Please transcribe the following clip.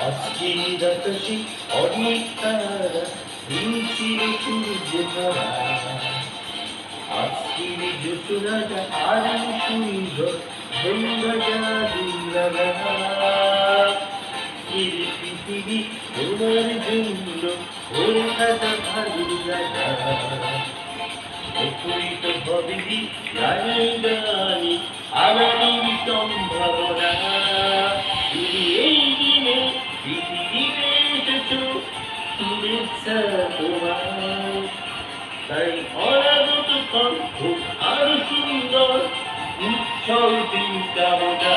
বাতাসে অনেক তারা মিছিল সূর্য আজকের জোছনাটা আরও সুন্দর গঙ্গা জাদু লাগা পৃথিবী তোমার জন্য কলকাতা ভালো লাগা। অপুরিত ভবিদি গানে গানে আগামী সম্ভাবনা তাই অনাগত কণ্ঠ আর সুন্দর উচ্ছল কামনা